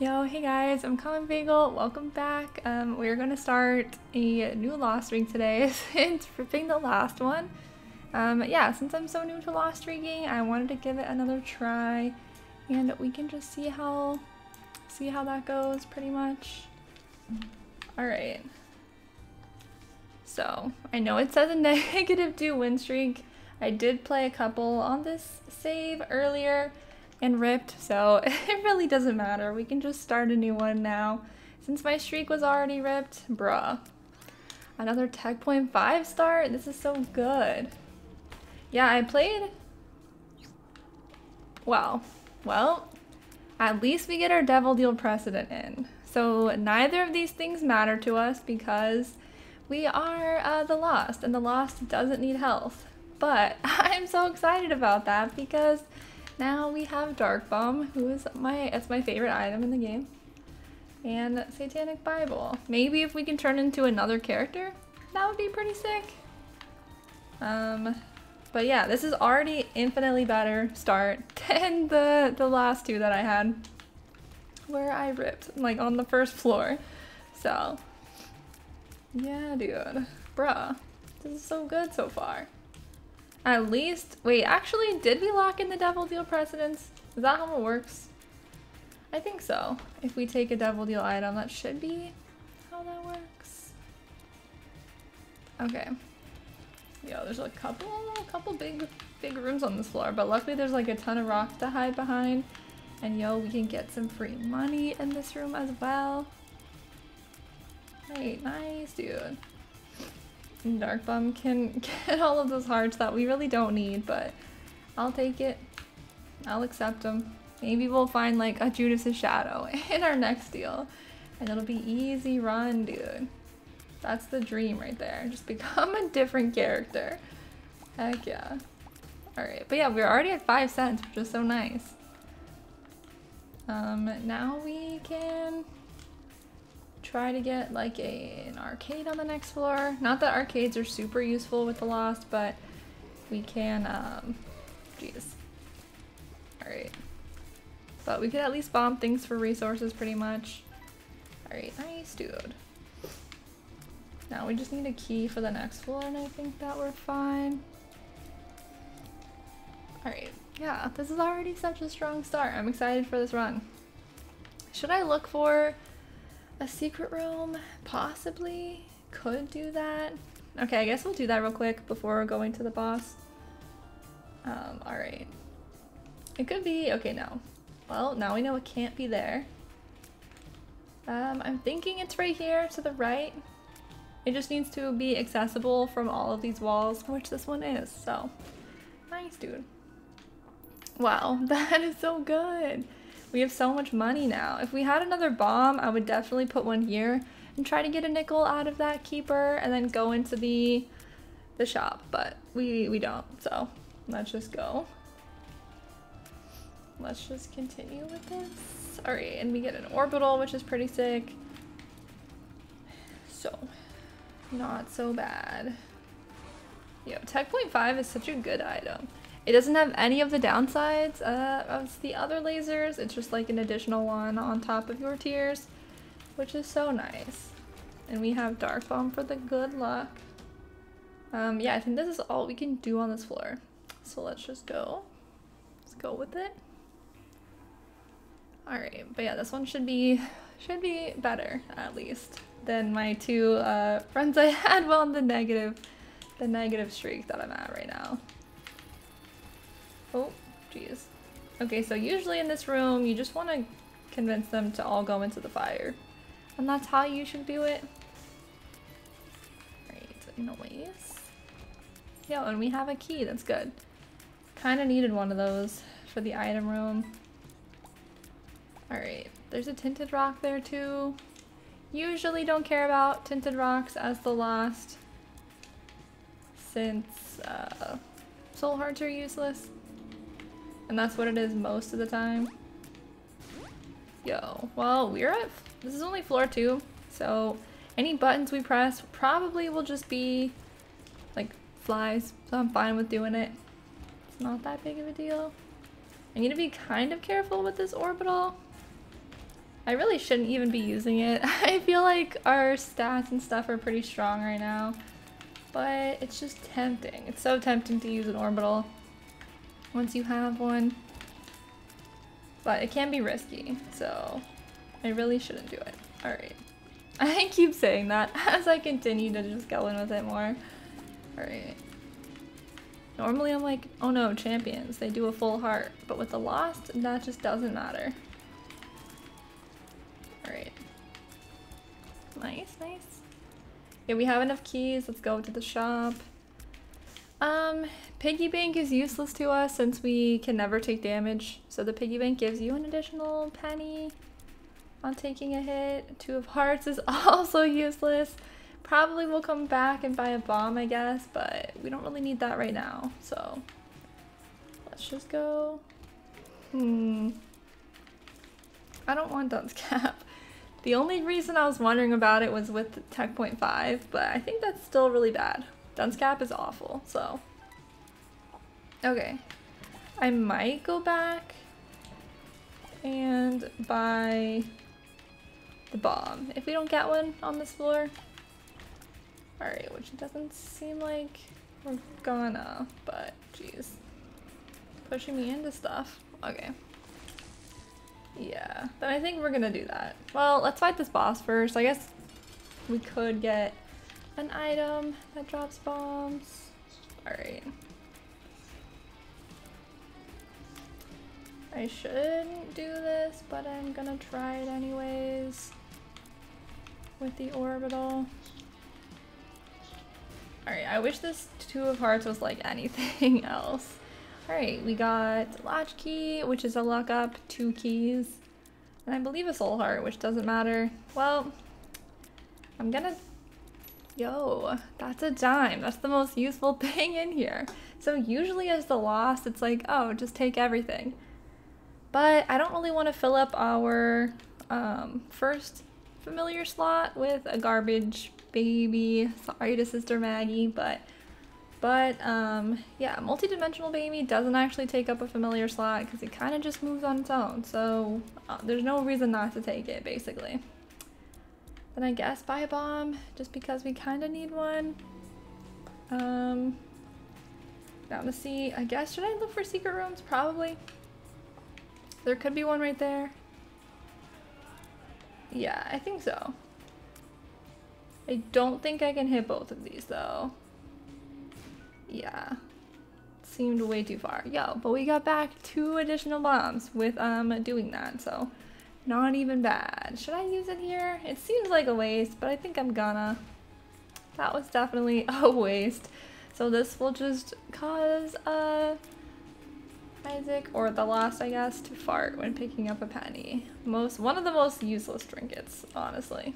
Yo, hey guys, I'm Comment Bagel. Welcome back. Um, we're gonna start a new Lost streak today since ripping the last one. Um, yeah, since I'm so new to Lost streaking, I wanted to give it another try, and we can just see how see how that goes, pretty much. All right. So I know it says a negative two win streak. I did play a couple on this save earlier and ripped, so it really doesn't matter. We can just start a new one now. Since my streak was already ripped, bruh. Another Tech Point 5 start? This is so good. Yeah, I played... Well, well, at least we get our Devil Deal precedent in. So neither of these things matter to us because we are uh, the Lost, and the Lost doesn't need health. But I'm so excited about that because now we have Dark Bum, who is my it's my favorite item in the game. And Satanic Bible. Maybe if we can turn into another character, that would be pretty sick. Um, but yeah, this is already infinitely better start than the, the last two that I had where I ripped, like on the first floor. So, yeah, dude. Bruh, this is so good so far. At least, wait, actually, did we lock in the devil deal precedence? Is that how it works? I think so. If we take a devil deal item, that should be how that works. Okay. Yo, there's a couple, a couple big, big rooms on this floor, but luckily there's like a ton of rocks to hide behind. And yo, we can get some free money in this room as well. Right, nice, dude. Dark Bum can get all of those hearts that we really don't need, but I'll take it. I'll accept them. Maybe we'll find like a Judas's Shadow in our next deal. And it'll be easy run, dude. That's the dream right there. Just become a different character. Heck yeah. Alright, but yeah, we're already at 5 cents, which is so nice. Um, now we can try to get like a, an arcade on the next floor. Not that arcades are super useful with the Lost, but we can, um, jeez. Alright. But we could at least bomb things for resources pretty much. Alright, nice dude. Now we just need a key for the next floor and I think that we're fine. Alright, yeah, this is already such a strong start. I'm excited for this run. Should I look for a secret room? Possibly. Could do that. Okay, I guess we'll do that real quick before going to the boss. Um, alright. It could be- okay, no. Well, now we know it can't be there. Um, I'm thinking it's right here to the right. It just needs to be accessible from all of these walls, which this one is, so. Nice, dude. Wow, that is so good. We have so much money now. If we had another bomb, I would definitely put one here and try to get a nickel out of that keeper and then go into the the shop, but we, we don't, so let's just go. Let's just continue with this. Alright, and we get an orbital, which is pretty sick. So, not so bad. Yo, Tech Point 5 is such a good item. It doesn't have any of the downsides uh, of the other lasers. It's just like an additional one on top of your tears, which is so nice. And we have Dark Bum for the good luck. Um, yeah, I think this is all we can do on this floor. So let's just go. Let's go with it. Alright, but yeah, this one should be should be better, at least, than my two uh, friends I had well on the negative the negative streak that I'm at right now. Oh, jeez. Okay, so usually in this room, you just want to convince them to all go into the fire. And that's how you should do it. Right, noise. Yeah, and we have a key, that's good. Kind of needed one of those for the item room. Alright, there's a tinted rock there too. Usually don't care about tinted rocks as the Lost since uh, soul hearts are useless. And that's what it is most of the time. Yo, well, we're at, this is only floor two, so any buttons we press probably will just be like flies, so I'm fine with doing it. It's not that big of a deal. I need to be kind of careful with this orbital. I really shouldn't even be using it. I feel like our stats and stuff are pretty strong right now. But it's just tempting. It's so tempting to use an orbital once you have one. But it can be risky, so I really shouldn't do it. Alright. I keep saying that as I continue to just go in with it more. Alright. Normally I'm like, oh no, champions, they do a full heart. But with the Lost, that just doesn't matter. Alright. Nice, nice. Yeah, we have enough keys. Let's go to the shop. Um, piggy bank is useless to us since we can never take damage. So the piggy bank gives you an additional penny on taking a hit. Two of hearts is also useless. Probably will come back and buy a bomb, I guess, but we don't really need that right now. So let's just go. Hmm. I don't want Dunce Cap. The only reason I was wondering about it was with Tech Point 5, but I think that's still really bad. Dunce Cap is awful, so. Okay. I might go back and buy the bomb if we don't get one on this floor. Alright, which doesn't seem like we're gonna, but jeez. Pushing me into stuff. Okay. Yeah, then I think we're gonna do that. Well, let's fight this boss first. I guess we could get an item that drops bombs. Alright. I shouldn't do this, but I'm gonna try it anyways with the orbital. Alright, I wish this two of hearts was like anything else. Alright, we got latch key, which is a luck up, two keys, and I believe a soul heart, which doesn't matter. Well, I'm gonna... Yo, that's a dime. That's the most useful thing in here. So usually as the lost, it's like, oh, just take everything. But I don't really want to fill up our um, first familiar slot with a garbage baby. Sorry to Sister Maggie, but but um, yeah, multi-dimensional baby doesn't actually take up a familiar slot because it kind of just moves on its own. So uh, there's no reason not to take it, basically. Then I guess buy a bomb just because we kind of need one. Um, down to see. I guess should I look for secret rooms? Probably. There could be one right there. Yeah, I think so. I don't think I can hit both of these though. Yeah. Seemed way too far. Yo, but we got back two additional bombs with um doing that, so not even bad. Should I use it here? It seems like a waste, but I think I'm gonna. That was definitely a waste. So this will just cause uh Isaac or the Lost I guess to fart when picking up a penny. Most one of the most useless trinkets, honestly.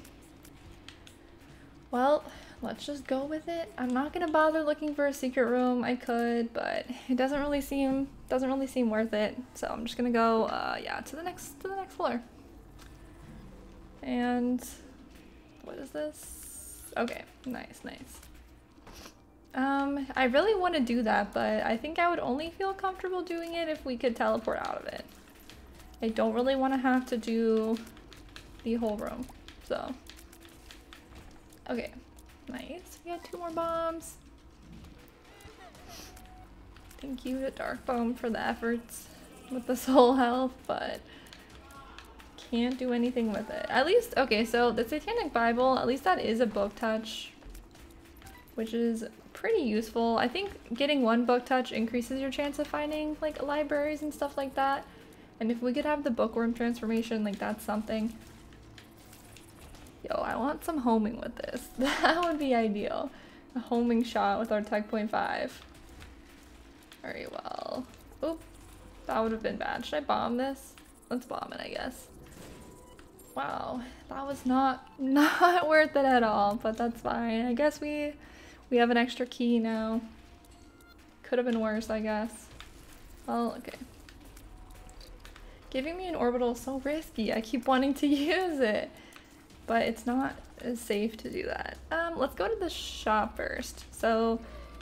Well, let's just go with it. I'm not gonna bother looking for a secret room. I could, but it doesn't really seem doesn't really seem worth it. So I'm just gonna go, uh, yeah, to the next to the next floor. And what is this? Okay, nice, nice. Um, I really want to do that, but I think I would only feel comfortable doing it if we could teleport out of it. I don't really want to have to do the whole room, so. Okay, nice. We got two more bombs. Thank you to Dark Bum for the efforts with the soul health, but can't do anything with it. At least, okay, so the Satanic Bible, at least that is a book touch, which is pretty useful. I think getting one book touch increases your chance of finding like libraries and stuff like that. And if we could have the bookworm transformation, like that's something. Yo, I want some homing with this. That would be ideal. A homing shot with our tech point five. Very well. Oop. That would have been bad. Should I bomb this? Let's bomb it, I guess. Wow, that was not not worth it at all, but that's fine. I guess we we have an extra key now. Could have been worse, I guess. Well, okay. Giving me an orbital is so risky. I keep wanting to use it but it's not as safe to do that. Um, let's go to the shop first. So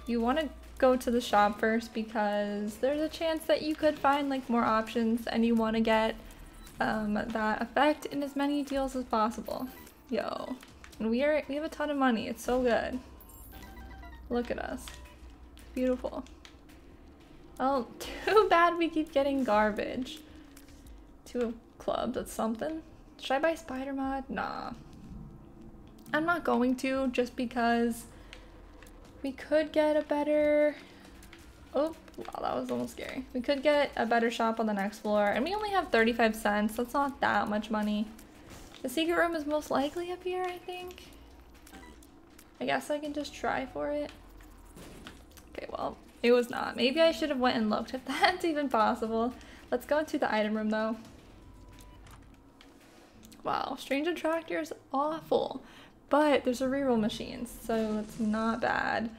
you want to go to the shop first because there's a chance that you could find like more options and you want to get um, that effect in as many deals as possible. Yo. And we are we have a ton of money. It's so good. Look at us. Beautiful. Well, too bad we keep getting garbage. To a club, that's something. Should I buy spider mod? Nah. I'm not going to just because we could get a better Oh, wow, that was almost scary. We could get a better shop on the next floor, and we only have 35 cents. That's not that much money. The secret room is most likely up here, I think. I guess I can just try for it. Okay, well, it was not. Maybe I should have went and looked if that's even possible. Let's go into the item room, though. Wow, Strange Attractor is awful. But there's a reroll machine, so it's not bad.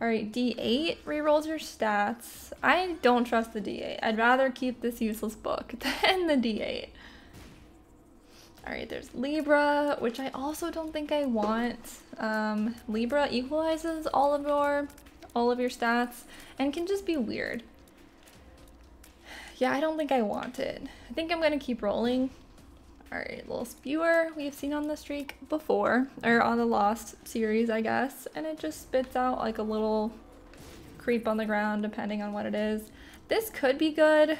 Alright, D8 rerolls your stats. I don't trust the D8. I'd rather keep this useless book than the D8. Alright, there's Libra, which I also don't think I want. Um, Libra equalizes all of your all of your stats and can just be weird. Yeah, I don't think I want it. I think I'm gonna keep rolling Alright, little spewer we've seen on the streak before, or on the Lost series, I guess, and it just spits out like a little creep on the ground depending on what it is. This could be good.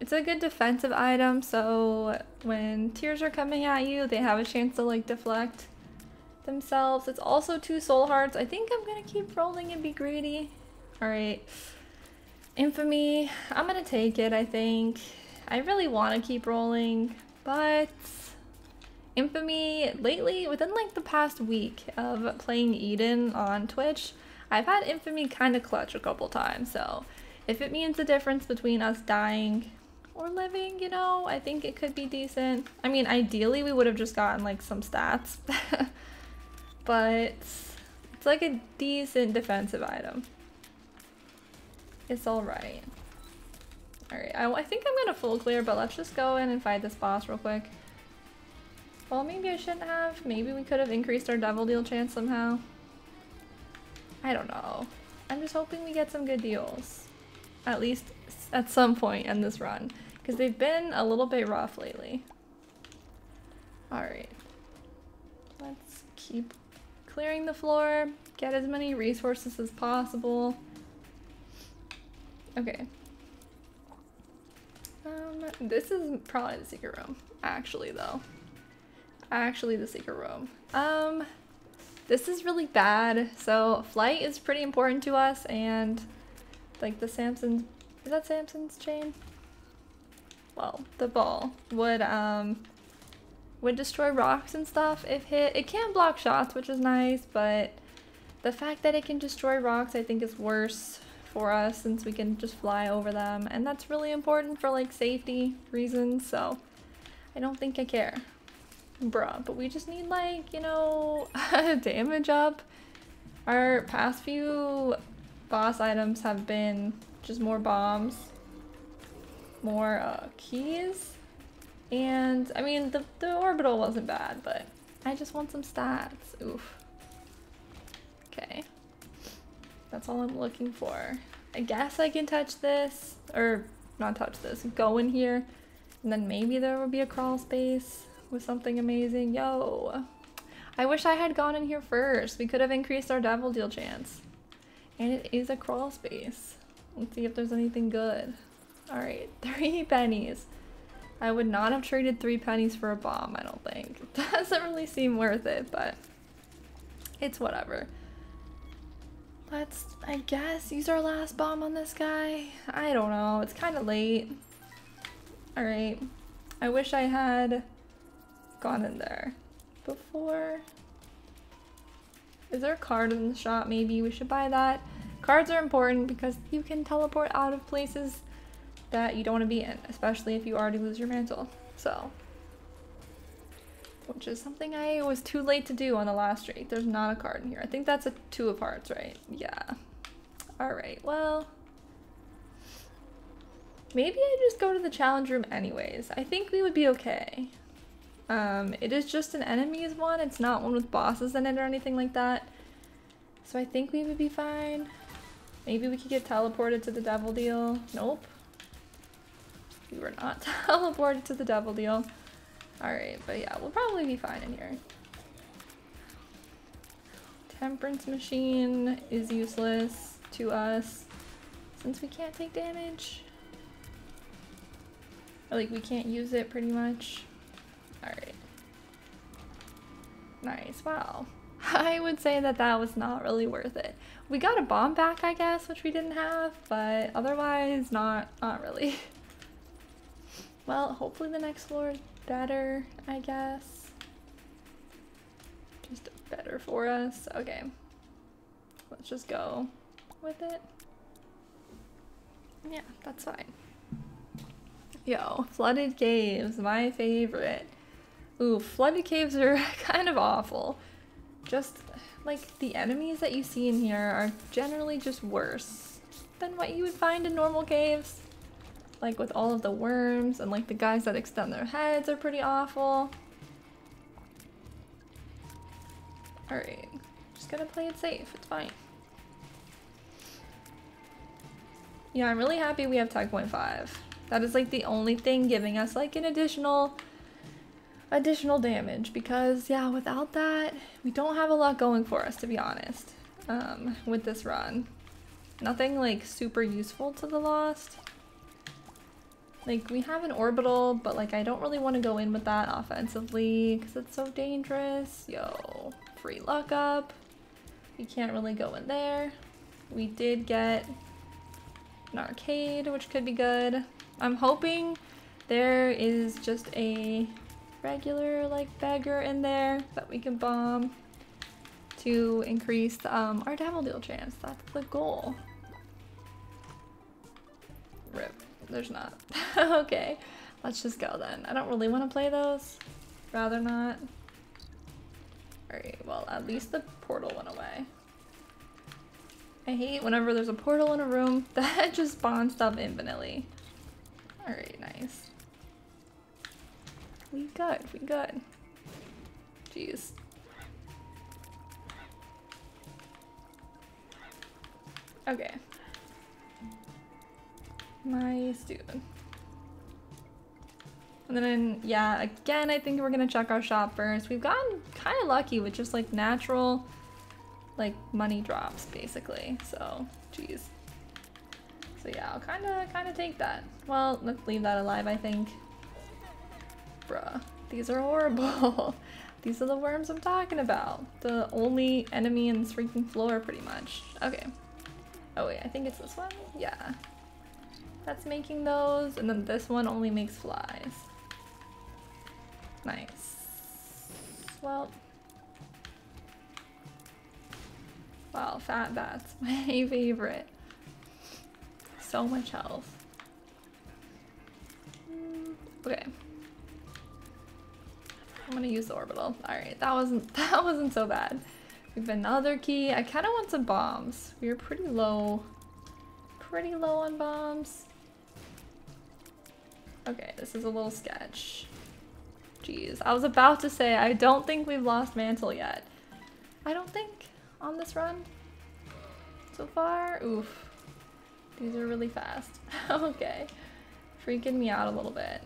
It's a good defensive item, so when tears are coming at you, they have a chance to like deflect themselves. It's also two soul hearts. I think I'm gonna keep rolling and be greedy. Alright. Infamy, I'm gonna take it, I think. I really want to keep rolling. But Infamy, lately, within like the past week of playing Eden on Twitch, I've had Infamy kind of clutch a couple times. So if it means the difference between us dying or living, you know, I think it could be decent. I mean, ideally we would have just gotten like some stats, but it's like a decent defensive item. It's alright. Alright, I, I think I'm gonna full clear, but let's just go in and fight this boss real quick. Well, maybe I shouldn't have. Maybe we could have increased our devil deal chance somehow. I don't know. I'm just hoping we get some good deals. At least at some point in this run. Because they've been a little bit rough lately. Alright. Let's keep clearing the floor. Get as many resources as possible. Okay, um, this is probably the secret room, actually, though. Actually, the secret room. Um, this is really bad. So, flight is pretty important to us, and, like, the Samson's... Is that Samson's chain? Well, the ball would, um, would destroy rocks and stuff if hit. It can block shots, which is nice, but the fact that it can destroy rocks, I think, is worse for us since we can just fly over them. And that's really important for like safety reasons so I don't think I care. Bruh but we just need like you know damage up. Our past few boss items have been just more bombs more uh, keys. And I mean the, the orbital wasn't bad but I just want some stats. Oof. Okay that's all I'm looking for. I guess I can touch this, or not touch this, go in here, and then maybe there will be a crawl space with something amazing. Yo, I wish I had gone in here first. We could have increased our devil deal chance. And it is a crawl space. Let's see if there's anything good. All right, three pennies. I would not have traded three pennies for a bomb, I don't think. Doesn't really seem worth it, but it's whatever. Let's, I guess, use our last bomb on this guy. I don't know. It's kind of late. Alright. I wish I had gone in there before. Is there a card in the shop? Maybe we should buy that. Cards are important because you can teleport out of places that you don't want to be in, especially if you already lose your mantle. So, which is something I was too late to do on the last streak. There's not a card in here. I think that's a two of hearts, right? Yeah. Alright, well... Maybe I just go to the challenge room anyways. I think we would be okay. Um, it is just an enemies one. It's not one with bosses in it or anything like that. So I think we would be fine. Maybe we could get teleported to the devil deal. Nope. We were not teleported to the devil deal. Alright, but yeah, we'll probably be fine in here. Temperance machine is useless to us since we can't take damage. Or, like we can't use it pretty much. Alright. Nice, wow. I would say that that was not really worth it. We got a bomb back, I guess, which we didn't have, but otherwise not, not really. well, hopefully the next floor better, I guess. Just better for us. Okay. Let's just go with it. Yeah, that's fine. Yo, flooded caves, my favorite. Ooh, flooded caves are kind of awful. Just like the enemies that you see in here are generally just worse than what you would find in normal caves. Like with all of the worms and like the guys that extend their heads are pretty awful. Alright, just gonna play it safe, it's fine. Yeah, I'm really happy we have Tech Point 5. That is like the only thing giving us like an additional additional damage because yeah without that we don't have a lot going for us to be honest um, with this run nothing like super useful to the lost like we have an orbital but like I don't really want to go in with that offensively because it's so dangerous yo free lockup. we can't really go in there we did get an arcade which could be good I'm hoping there is just a regular like beggar in there that we can bomb to increase um, our devil deal chance. That's the goal. There's not. okay. Let's just go then. I don't really want to play those. Rather not. Alright, well at least the portal went away. I hate whenever there's a portal in a room that just spawns stuff infinitely. Alright, nice. We good, we good. Jeez. Okay. Nice, dude. And then, yeah, again, I think we're gonna check our shop first. We've gotten kind of lucky with just like natural, like money drops, basically. So, jeez. So yeah, I'll kind of, kind of take that. Well, let's leave that alive, I think. Bruh, these are horrible. these are the worms I'm talking about. The only enemy in this freaking floor, pretty much. Okay. Oh wait, I think it's this one? Yeah. That's making those, and then this one only makes flies. Nice. Well. Wow, fat bats, my favorite. So much health. Okay. I'm gonna use the orbital. Alright, that wasn't that wasn't so bad. We have another key. I kinda want some bombs. We are pretty low. Pretty low on bombs. Okay, this is a little sketch. Jeez, I was about to say I don't think we've lost mantle yet. I don't think on this run so far. Oof. These are really fast. okay. Freaking me out a little bit.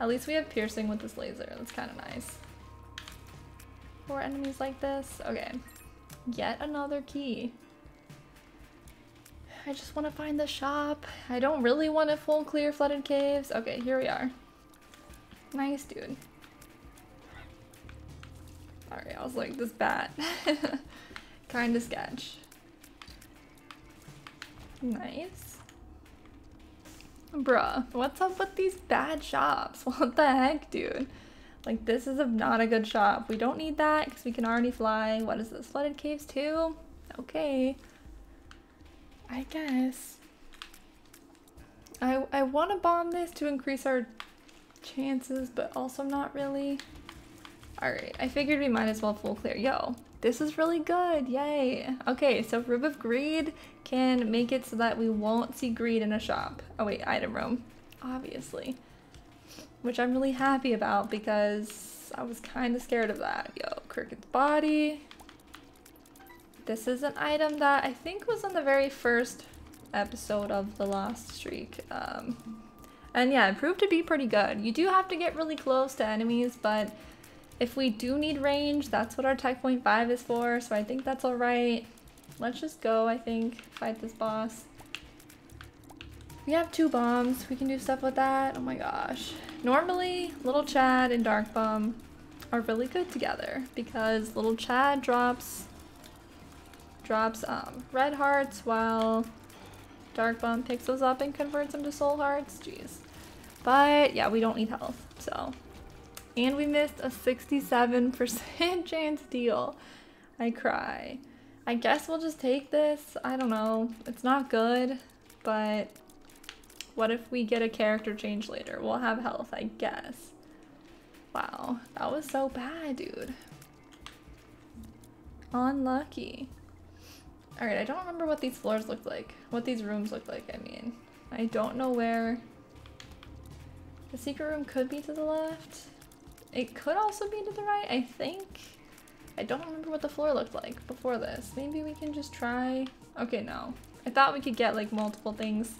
At least we have piercing with this laser. That's kind of nice. For enemies like this. Okay. Yet another key. I just want to find the shop. I don't really want a full clear flooded caves. Okay, here we are. Nice, dude. Alright, I was like, this bat. kind of sketch. Nice. Bruh, what's up with these bad shops? What the heck, dude? Like, this is a, not a good shop. We don't need that because we can already fly. What is this? Flooded caves too? Okay. I guess. I, I want to bomb this to increase our chances, but also not really. Alright, I figured we might as well full clear. Yo, this is really good. Yay. Okay, so Rib of Greed can make it so that we won't see greed in a shop. Oh wait, item room, obviously. Which I'm really happy about because I was kind of scared of that. Yo, Cricket's body. This is an item that I think was on the very first episode of The Lost Streak. Um, And yeah, it proved to be pretty good. You do have to get really close to enemies, but if we do need range, that's what our tech point 5 is for, so I think that's alright. Let's just go, I think, fight this boss. We have two bombs. We can do stuff with that. Oh my gosh. Normally, Little Chad and Dark Bum are really good together because Little Chad drops drops um, red hearts while Dark Bum picks those up and converts them to soul hearts. Jeez. But yeah, we don't need health, so. And we missed a 67% chance deal. I cry. I guess we'll just take this. I don't know. It's not good, but what if we get a character change later? We'll have health, I guess. Wow, that was so bad, dude. Unlucky. Alright, I don't remember what these floors look like. What these rooms look like, I mean. I don't know where... The secret room could be to the left. It could also be to the right, I think. I don't remember what the floor looked like before this. Maybe we can just try... Okay, no. I thought we could get like multiple things.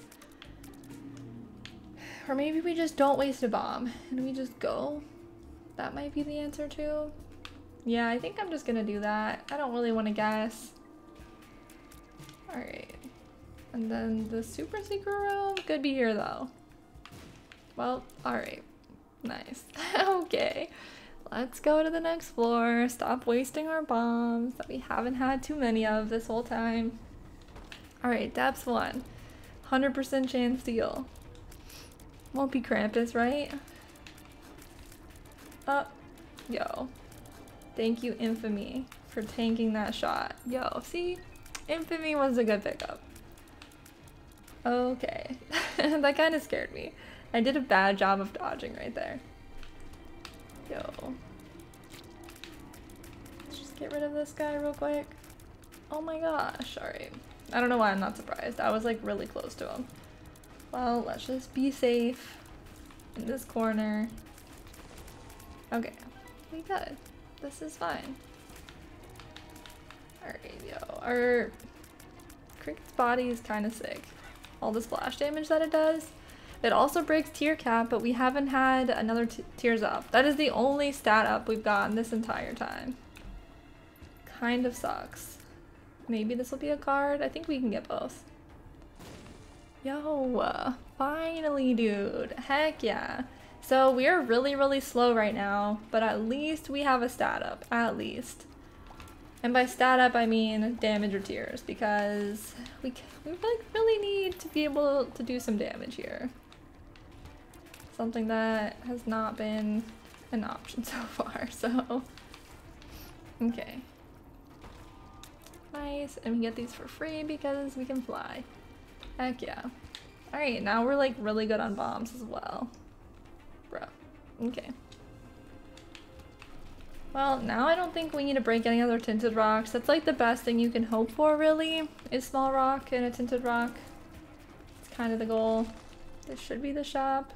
Or maybe we just don't waste a bomb and we just go. That might be the answer too. Yeah, I think I'm just gonna do that. I don't really want to guess. Alright. And then the super secret room could be here though. Well, alright. Nice. okay. Let's go to the next floor. Stop wasting our bombs that we haven't had too many of this whole time. Alright, depths one. 100% chance deal. Won't be Krampus, right? Uh, yo. Thank you, Infamy, for tanking that shot. Yo, see? Infamy was a good pickup. Okay. that kind of scared me. I did a bad job of dodging right there. Yo. Let's just get rid of this guy real quick. Oh my gosh, alright. I don't know why I'm not surprised. I was like really close to him. Well, let's just be safe in this corner. Okay, we good. This is fine. Alright, yo. Our Cricket's body is kind of sick. All the splash damage that it does. It also breaks tear cap, but we haven't had another tears up. That is the only stat up we've gotten this entire time. Kind of sucks. Maybe this will be a card. I think we can get both. Yo, finally, dude. Heck yeah. So we are really, really slow right now, but at least we have a stat up. At least. And by stat up, I mean damage or tears, because we, we like really need to be able to do some damage here. Something that has not been an option so far, so... Okay. Nice, and we get these for free because we can fly. Heck yeah. Alright, now we're like really good on bombs as well. Bro. Okay. Well, now I don't think we need to break any other tinted rocks. That's like the best thing you can hope for, really, is small rock and a tinted rock. It's kind of the goal. This should be the shop.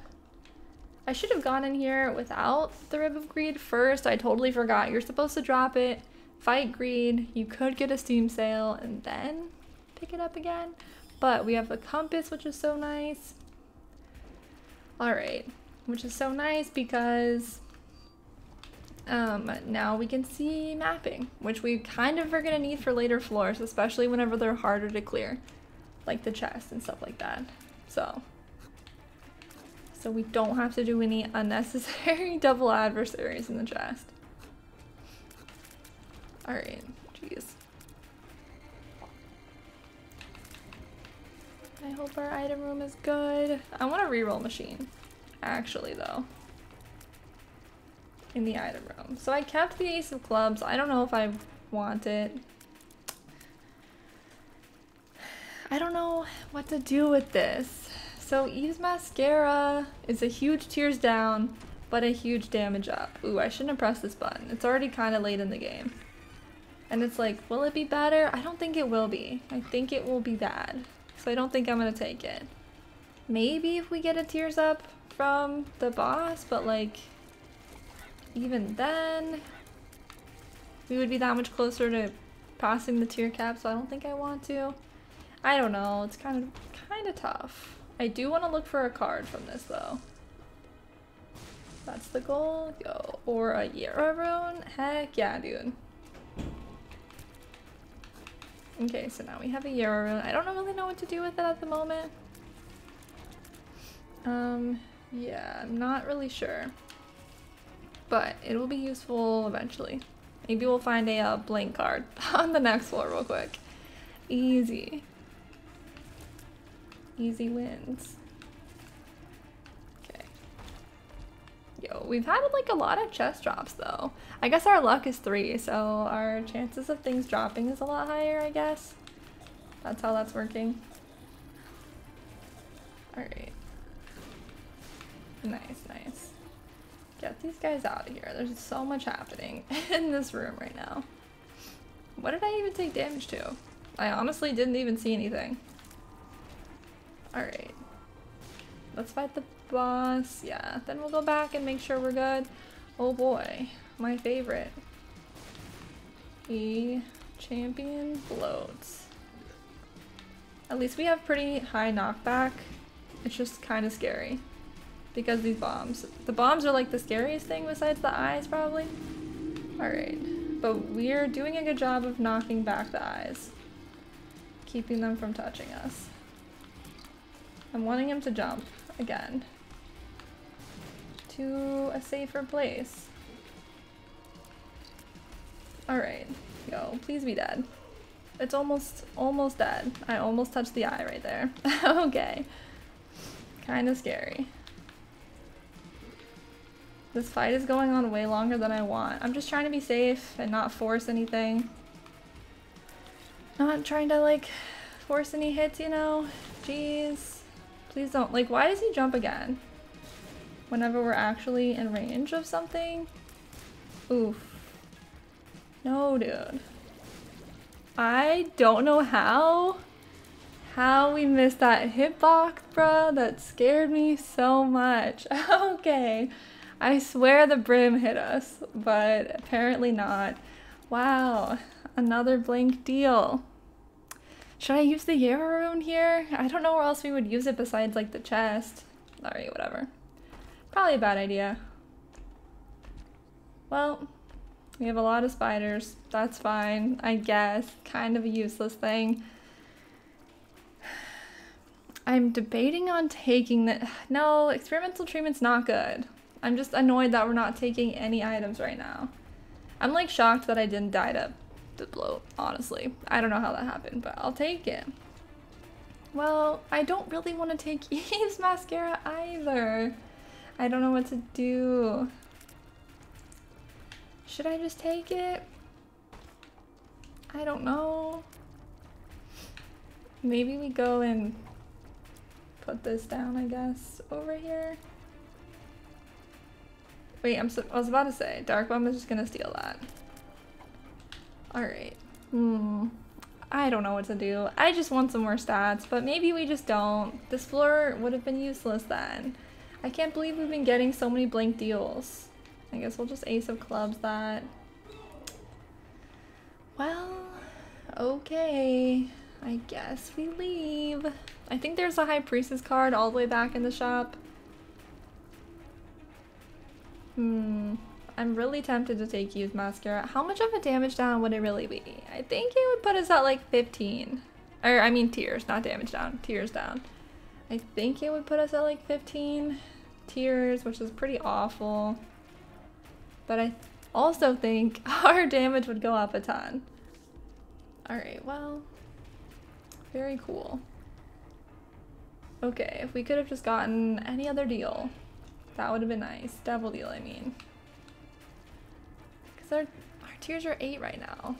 I should have gone in here without the Rib of Greed first. I totally forgot. You're supposed to drop it, fight Greed. You could get a Steam sale and then pick it up again. But we have the compass, which is so nice. Alright, which is so nice because um, now we can see mapping, which we kind of are going to need for later floors, especially whenever they're harder to clear, like the chest and stuff like that. So, so we don't have to do any unnecessary double adversaries in the chest. Alright, jeez. I hope our item room is good. I want a reroll machine, actually, though in the item room. So I kept the Ace of Clubs. I don't know if I want it. I don't know what to do with this. So Eve's Mascara is a huge tears down, but a huge damage up. Ooh, I shouldn't have pressed this button. It's already kind of late in the game. And it's like, will it be better? I don't think it will be. I think it will be bad. So I don't think I'm gonna take it. Maybe if we get a tears up from the boss, but like, even then, we would be that much closer to passing the tear cap, so I don't think I want to. I don't know, it's kind of kind of tough. I do want to look for a card from this though. That's the goal. Yo, or a Jera rune? Heck yeah, dude. Okay, so now we have a Jera rune. I don't really know what to do with it at the moment. Um, yeah, I'm not really sure. But it will be useful eventually. Maybe we'll find a uh, blank card on the next floor real quick. Easy. Easy wins. Okay. Yo, we've had like a lot of chest drops though. I guess our luck is three, so our chances of things dropping is a lot higher, I guess. That's how that's working. Alright. Nice, nice. Get these guys out of here. There's so much happening in this room right now. What did I even take damage to? I honestly didn't even see anything. Alright. Let's fight the boss. Yeah, then we'll go back and make sure we're good. Oh boy, my favorite. E champion bloats. At least we have pretty high knockback. It's just kind of scary because these bombs. The bombs are like the scariest thing besides the eyes probably. Alright, but we're doing a good job of knocking back the eyes. Keeping them from touching us. I'm wanting him to jump again. To a safer place. Alright, yo, please be dead. It's almost, almost dead. I almost touched the eye right there. okay. Kind of scary. This fight is going on way longer than I want. I'm just trying to be safe and not force anything. Not trying to like force any hits, you know? Jeez. Please don't. Like, why does he jump again? Whenever we're actually in range of something? Oof. No, dude. I don't know how. How we missed that hitbox, bro. That scared me so much. okay. I swear the brim hit us, but apparently not. Wow, another blank deal. Should I use the rune here? I don't know where else we would use it besides like the chest. Alright, whatever. Probably a bad idea. Well, we have a lot of spiders. That's fine, I guess. Kind of a useless thing. I'm debating on taking the- No, experimental treatment's not good. I'm just annoyed that we're not taking any items right now. I'm like shocked that I didn't die to the bloat, honestly. I don't know how that happened, but I'll take it. Well, I don't really want to take Eve's mascara either. I don't know what to do. Should I just take it? I don't know. Maybe we go and put this down, I guess, over here. Wait, I'm so I was about to say, Dark Bum is just gonna steal that. Alright. Hmm. I don't know what to do. I just want some more stats, but maybe we just don't. This floor would have been useless then. I can't believe we've been getting so many blank deals. I guess we'll just Ace of Clubs that. Well, okay. I guess we leave. I think there's a High Priestess card all the way back in the shop. Hmm. I'm really tempted to take Eve's Mascara. How much of a damage down would it really be? I think it would put us at like 15. Or, I mean tears, not damage down. Tears down. I think it would put us at like 15 tears, which is pretty awful. But I also think our damage would go up a ton. Alright, well, very cool. Okay, if we could have just gotten any other deal. That would have been nice. Double deal, I mean. Because our, our tears are 8 right now.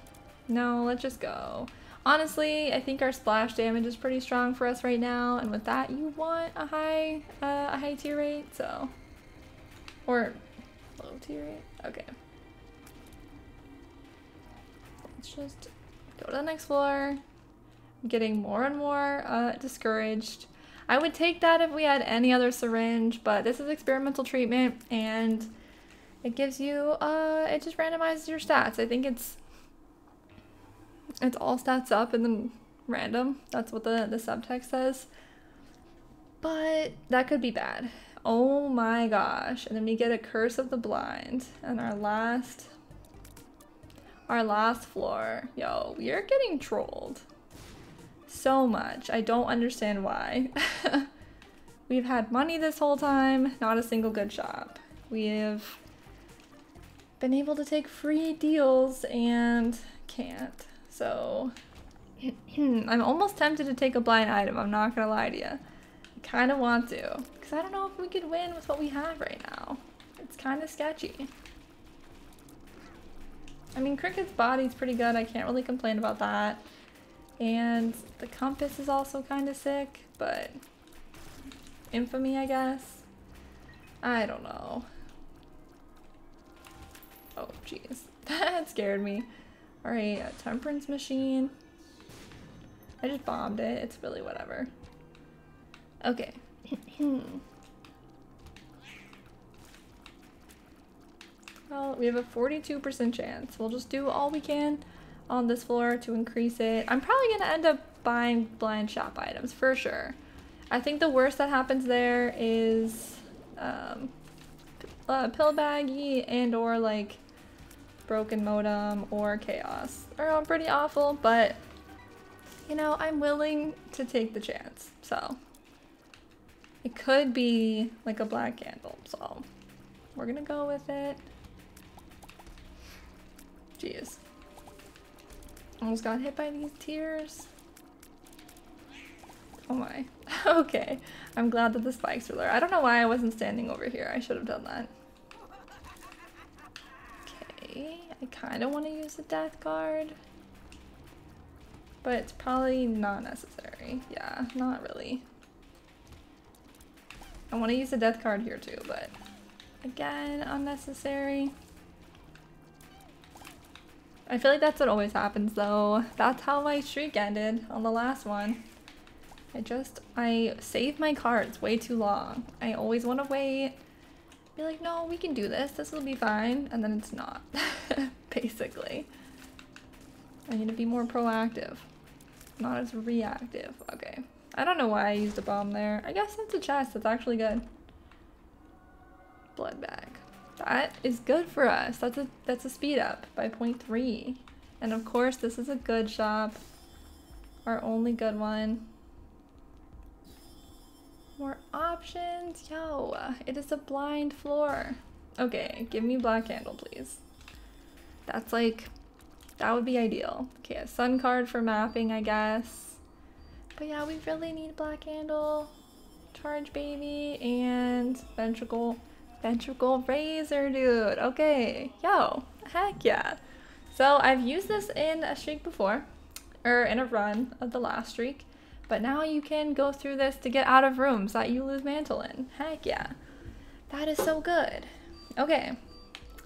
No, let's just go. Honestly, I think our splash damage is pretty strong for us right now. And with that, you want a high, uh, a high tear rate, so. Or low tear rate. Okay. Let's just go to the next floor. I'm getting more and more uh, discouraged I would take that if we had any other syringe, but this is experimental treatment and it gives you, uh, it just randomizes your stats. I think it's, it's all stats up and then random. That's what the, the subtext says. But that could be bad. Oh my gosh. And then we get a Curse of the Blind. And our last... Our last floor. Yo, are getting trolled. So much. I don't understand why. We've had money this whole time. Not a single good shop. We have been able to take free deals and can't. So I'm almost tempted to take a blind item. I'm not gonna lie to you. Kind of want to because I don't know if we could win with what we have right now. It's kind of sketchy. I mean, Cricket's body's pretty good. I can't really complain about that. And the compass is also kind of sick, but infamy, I guess. I don't know. Oh, jeez. that scared me. Alright, a temperance machine. I just bombed it. It's really whatever. Okay. well, we have a 42% chance. We'll just do all we can on this floor to increase it. I'm probably going to end up buying blind shop items for sure. I think the worst that happens there is um, pill baggy and or like broken modem or chaos are all pretty awful, but you know, I'm willing to take the chance. So it could be like a black candle. So we're gonna go with it. Jeez. Almost got hit by these tears. Oh my. okay. I'm glad that the spikes are there. I don't know why I wasn't standing over here. I should have done that. Okay. I kind of want to use the death card. But it's probably not necessary. Yeah, not really. I want to use the death card here too, but again, unnecessary. I feel like that's what always happens though. That's how my streak ended on the last one. I just, I save my cards way too long. I always want to wait. Be like, no, we can do this. This will be fine. And then it's not, basically. I need to be more proactive. Not as reactive. Okay. I don't know why I used a bomb there. I guess that's a chest. That's actually good. Blood bag. That is good for us. That's a that's a speed up by 0.3. And of course, this is a good shop. Our only good one. More options. Yo, it is a blind floor. Okay, give me black candle, please. That's like, that would be ideal. Okay, a sun card for mapping, I guess. But yeah, we really need black candle, charge baby, and ventricle Ventricle Razor, dude. Okay. Yo. Heck yeah. So I've used this in a streak before, or in a run of the last streak, but now you can go through this to get out of rooms that you lose mantle in. Heck yeah. That is so good. Okay.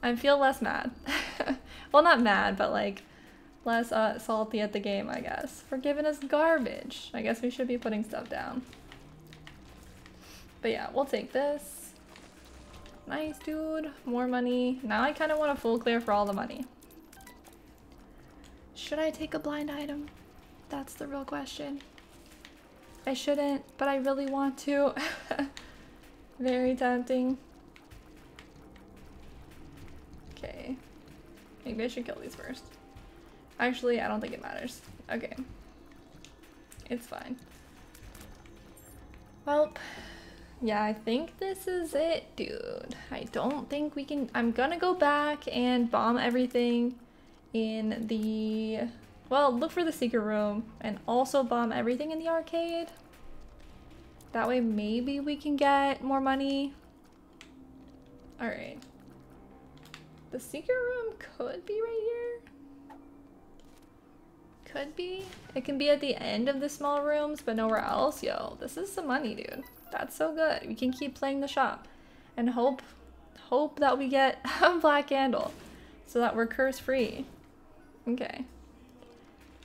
I feel less mad. well, not mad, but like less uh, salty at the game, I guess, for giving us garbage. I guess we should be putting stuff down. But yeah, we'll take this. Nice, dude. More money. Now I kind of want a full clear for all the money. Should I take a blind item? That's the real question. I shouldn't, but I really want to. Very tempting. Okay. Maybe I should kill these first. Actually, I don't think it matters. Okay. It's fine. Well, yeah, I think this is it, dude. I don't think we can... I'm gonna go back and bomb everything in the... Well, look for the secret room and also bomb everything in the arcade. That way maybe we can get more money. Alright. The secret room could be right here. Could be. It can be at the end of the small rooms, but nowhere else. Yo, this is some money, dude. That's so good. We can keep playing the shop and hope hope that we get a black candle so that we're curse free. Okay.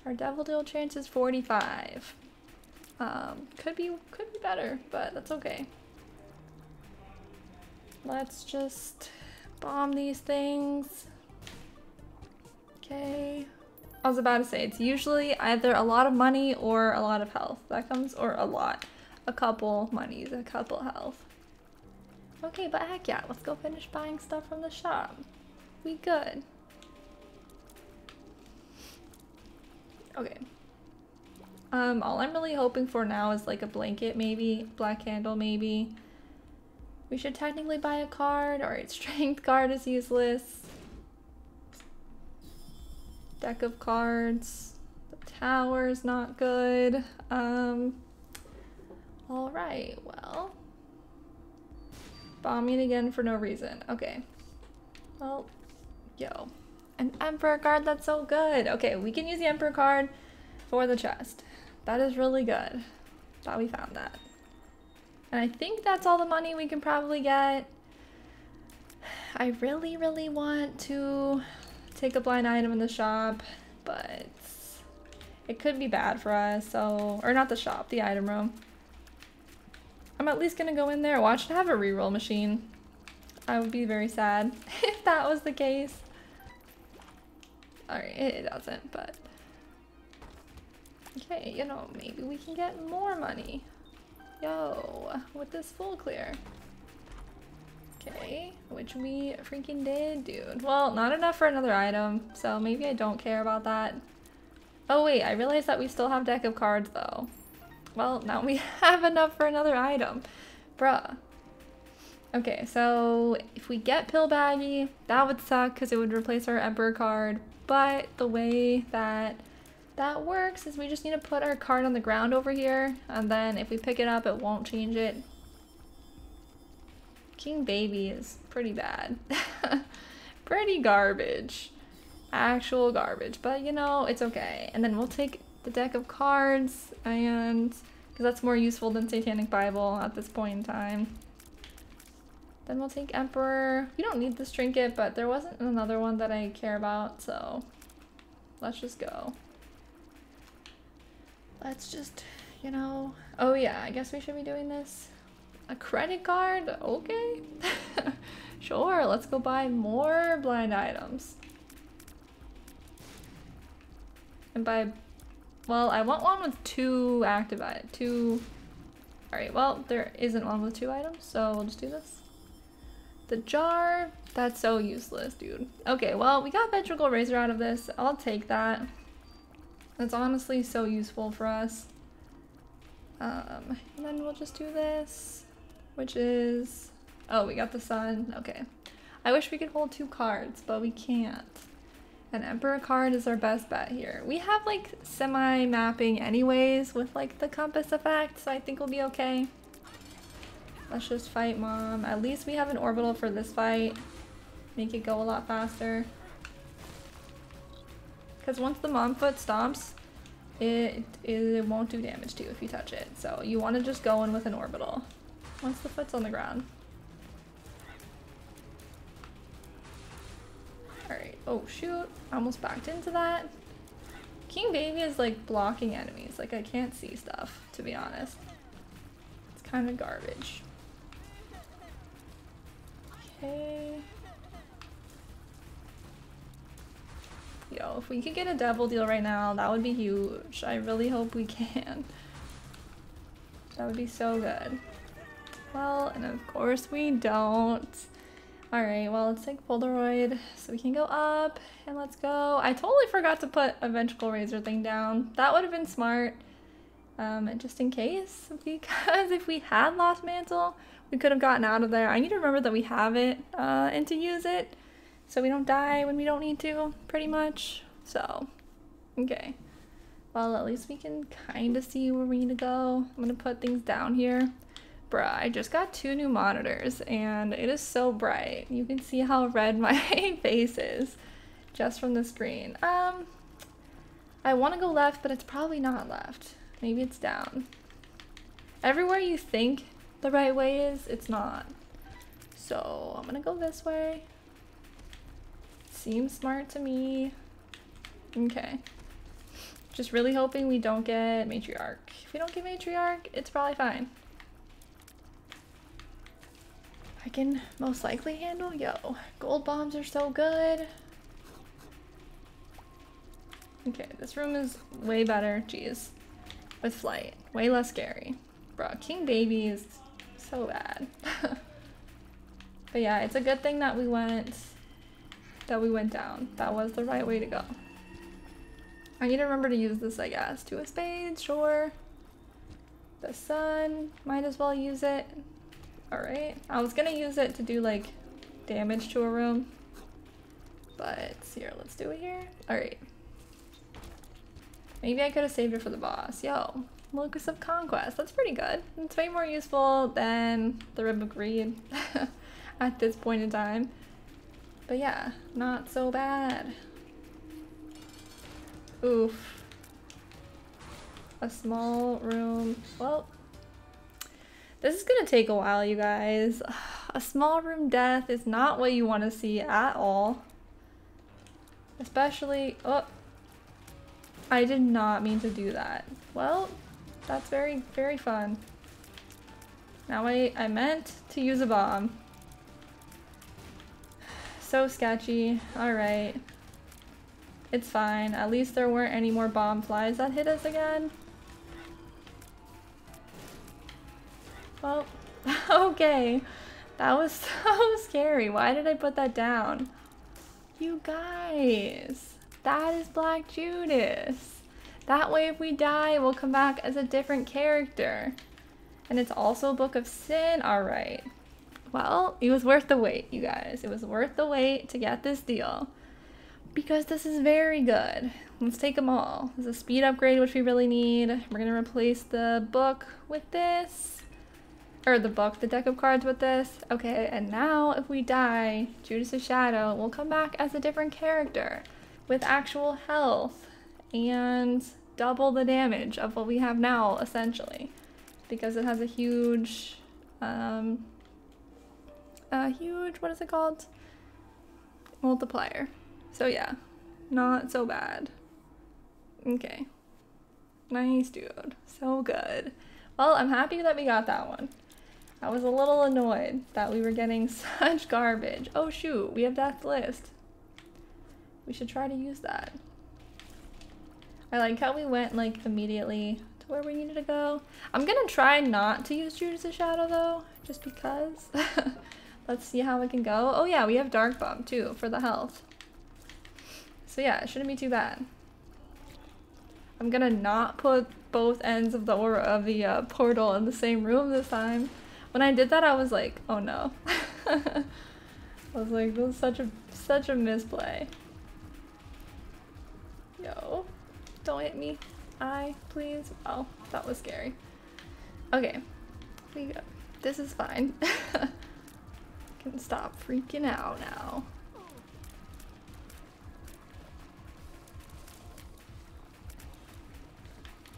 Our devil deal chance is 45. Um, could be could be better, but that's okay. Let's just bomb these things. Okay. I was about to say, it's usually either a lot of money or a lot of health. That comes, or a lot. a couple monies, a couple health. Okay, but heck yeah, let's go finish buying stuff from the shop. We good. Okay. Um, all I'm really hoping for now is like a blanket maybe, black candle maybe. We should technically buy a card. or Alright, strength card is useless. Deck of cards. The tower is not good. Um, Alright, well. Bombing again for no reason. Okay. Well, yo. An Emperor card, that's so good. Okay, we can use the Emperor card for the chest. That is really good. Thought we found that. And I think that's all the money we can probably get. I really, really want to take a blind item in the shop, but it could be bad for us, so... Or not the shop, the item room. I'm at least gonna go in there. Watch to have a reroll machine. I would be very sad if that was the case. Alright, it doesn't, but... Okay, you know, maybe we can get more money. Yo, with this full clear. Okay, which we freaking did, dude. Well, not enough for another item, so maybe I don't care about that. Oh wait, I realized that we still have deck of cards though. Well, now we have enough for another item. Bruh. Okay, so if we get Pill Baggy, that would suck because it would replace our Emperor card. But the way that that works is we just need to put our card on the ground over here. And then if we pick it up, it won't change it. King Baby is pretty bad. pretty garbage. Actual garbage. But you know, it's okay. And then we'll take the deck of cards and because that's more useful than Satanic Bible at this point in time. Then we'll take Emperor. We don't need this trinket, but there wasn't another one that I care about, so let's just go. Let's just, you know... Oh yeah, I guess we should be doing this. A credit card? Okay. sure, let's go buy more blind items. And buy... Well, I want one with two active. Two... Alright, well, there isn't one with two items, so we'll just do this. The jar, that's so useless, dude. Okay, well, we got Ventricle Razor out of this. I'll take that. That's honestly so useful for us. Um, and then we'll just do this, which is... Oh, we got the sun. Okay. I wish we could hold two cards, but we can't. An Emperor card is our best bet here. We have like semi-mapping anyways with like the compass effect, so I think we'll be okay. Let's just fight mom. At least we have an orbital for this fight. Make it go a lot faster. Because once the mom foot stomps, it, it won't do damage to you if you touch it. So you want to just go in with an orbital. Once the foot's on the ground. Alright. Oh shoot. I almost backed into that. King Baby is like blocking enemies. Like I can't see stuff, to be honest. It's kind of garbage. Okay. Yo, if we could get a devil deal right now, that would be huge. I really hope we can. That would be so good. Well, and of course we don't. Alright, well let's take Polaroid so we can go up and let's go. I totally forgot to put a ventricle razor thing down. That would have been smart. Um, just in case, because if we had Lost Mantle, we could have gotten out of there. I need to remember that we have it uh, and to use it so we don't die when we don't need to, pretty much. So, okay. Well, at least we can kind of see where we need to go. I'm gonna put things down here. Bruh, I just got two new monitors and it is so bright. You can see how red my face is just from the screen. Um, I want to go left, but it's probably not left. Maybe it's down. Everywhere you think the right way is, it's not. So I'm gonna go this way. Seems smart to me. Okay. Just really hoping we don't get matriarch. If we don't get matriarch, it's probably fine. I can most likely handle, yo, gold bombs are so good. Okay, this room is way better, jeez, with flight. Way less scary. Bro, King Baby is so bad. but yeah, it's a good thing that we went that we went down. That was the right way to go. I need to remember to use this, I guess. To a spade, sure. The sun, might as well use it. Alright. I was gonna use it to do like damage to a room. But here, let's do it here. Alright. Maybe I could have saved it for the boss. Yo, Locust of Conquest. That's pretty good. It's way more useful than the Rib of Greed at this point in time. But yeah, not so bad. Oof. A small room. Well, this is gonna take a while, you guys. A small room death is not what you want to see at all. Especially, oh, I did not mean to do that. Well, that's very, very fun. Now I, I meant to use a bomb. So sketchy. Alright. It's fine. At least there weren't any more bomb flies that hit us again. Well, okay. That was so scary. Why did I put that down? You guys, that is Black Judas. That way if we die, we'll come back as a different character. And it's also a Book of Sin, alright. Well, it was worth the wait, you guys. It was worth the wait to get this deal because this is very good. Let's take them all. There's a speed upgrade, which we really need. We're gonna replace the book with this. Or the book, the deck of cards with this. Okay, and now if we die, Judas' Shadow will come back as a different character with actual health and double the damage of what we have now, essentially. Because it has a huge, um, a huge, what is it called? Multiplier. So yeah, not so bad. Okay. Nice, dude. So good. Well, I'm happy that we got that one. I was a little annoyed that we were getting such garbage. Oh shoot, we have Death List. We should try to use that. I like how we went like immediately to where we needed to go. I'm gonna try not to use Judas' Shadow though, just because. Let's see how it can go. Oh yeah, we have Dark Bum too for the health. So yeah, it shouldn't be too bad. I'm gonna not put both ends of the aura of the uh, portal in the same room this time. When I did that, I was like, oh no. I was like, this is such a such a misplay. Yo, don't hit me. I please. Oh, that was scary. Okay, we go. This is fine. Can stop freaking out now.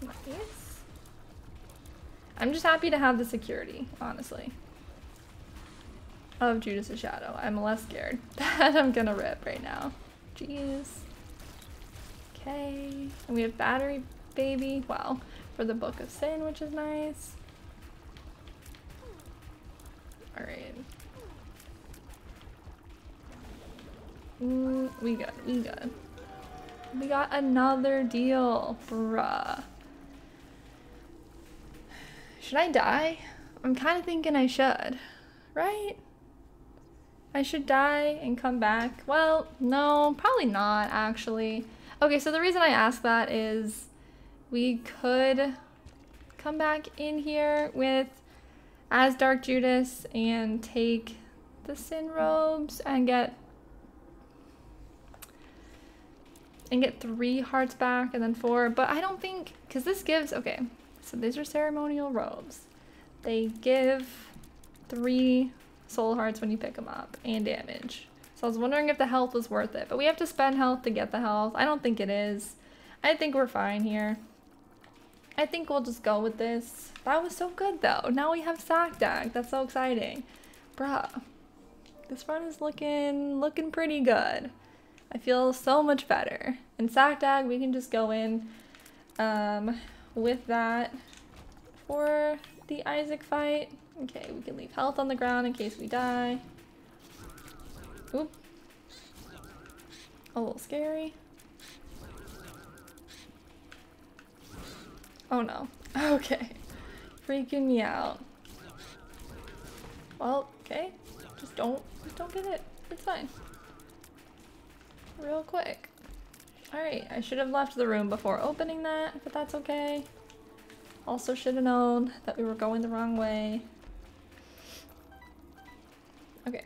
Nice. I'm just happy to have the security, honestly. Of Judas' Shadow. I'm less scared that I'm gonna rip right now. Jeez. Okay. And we have Battery Baby. Wow. For the Book of Sin, which is nice. Alright. Mm, we got, we got. We got another deal, bruh. Should I die? I'm kind of thinking I should, right? I should die and come back. Well, no, probably not actually. Okay, so the reason I ask that is we could come back in here with as Dark Judas and take the sin robes and get and get three hearts back and then four, but I don't think, because this gives, okay, so these are ceremonial robes. They give three soul hearts when you pick them up and damage. So I was wondering if the health was worth it, but we have to spend health to get the health. I don't think it is. I think we're fine here. I think we'll just go with this. That was so good though. Now we have Sakdag. That's so exciting. Bruh. This run is looking looking pretty good. I feel so much better. And In Sakdag, we can just go in. Um, with that for the Isaac fight. Okay, we can leave health on the ground in case we die. Oop. A little scary. Oh no. Okay. freaking me out. Well, okay. Just don't, just don't get it. It's fine. Real quick. Alright, I should have left the room before opening that, but that's okay. Also should have known that we were going the wrong way. Okay.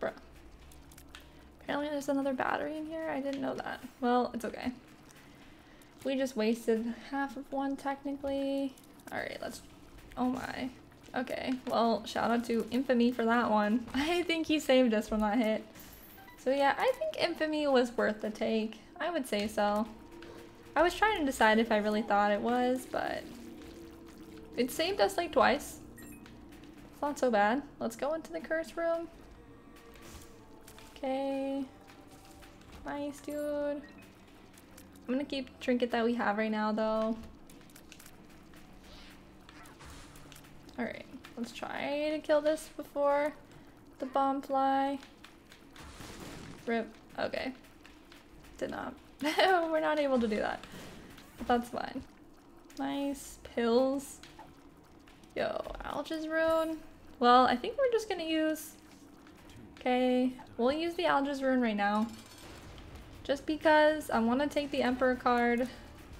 Bruh. Apparently there's another battery in here. I didn't know that. Well, it's okay. We just wasted half of one technically. Alright, let's... Oh my. Okay, well, shout out to Infamy for that one. I think he saved us from that hit. So yeah, I think Infamy was worth the take. I would say so. I was trying to decide if I really thought it was, but it saved us like twice. It's not so bad. Let's go into the curse room. Okay. Nice, dude. I'm gonna keep trinket that we have right now, though. Alright, let's try to kill this before the bomb fly. Rip. Okay. Did not. We're not able to do that. But that's fine. Nice. Pills. Yo, Algiz rune. Well, I think we're just gonna use... Okay, we'll use the Algiz rune right now. Just because I want to take the Emperor card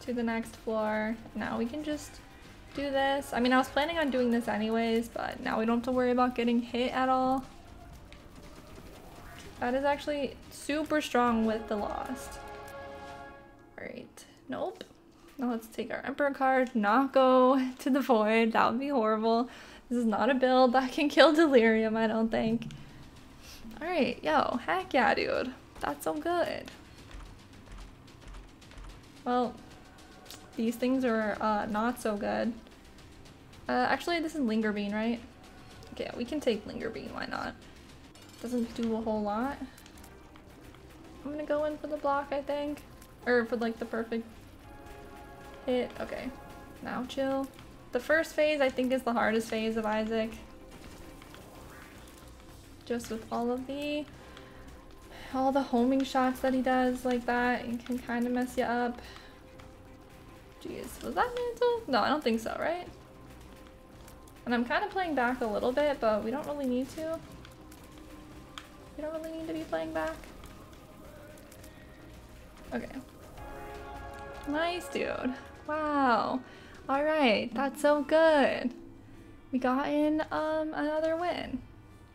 to the next floor. Now we can just do this. I mean, I was planning on doing this anyways, but now we don't have to worry about getting hit at all. That is actually super strong with the Lost. Alright, nope. Now let's take our Emperor card, not go to the Void. That would be horrible. This is not a build that can kill Delirium, I don't think. Alright, yo, heck yeah, dude. That's so good. Well, these things are uh, not so good. Uh, actually, this is Linger Bean, right? Okay, we can take Linger Bean, why not? Doesn't do a whole lot. I'm gonna go in for the block, I think. Or for like the perfect hit. Okay, now chill. The first phase, I think, is the hardest phase of Isaac. Just with all of the all the homing shots that he does like that, it can kind of mess you up. Jeez, was that mantle? No, I don't think so, right? And I'm kind of playing back a little bit, but we don't really need to. We don't really need to be playing back. Okay. Nice, dude. Wow. Alright, that's so good. We got in um, another win.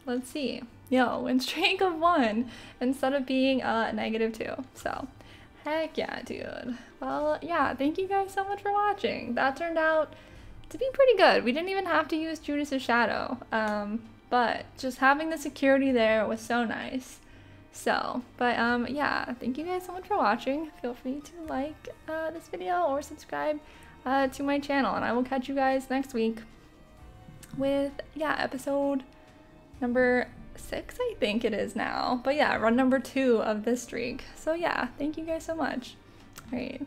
Let's see. Yo, win streak of one instead of being uh, negative two. So, heck yeah, dude. Well, yeah, thank you guys so much for watching. That turned out to be pretty good. We didn't even have to use Judas's Shadow. Um, but just having the security there was so nice. So, but um, yeah, thank you guys so much for watching. Feel free to like uh, this video or subscribe uh, to my channel, and I will catch you guys next week with, yeah, episode number six, I think it is now. But yeah, run number two of this streak. So yeah, thank you guys so much. All right.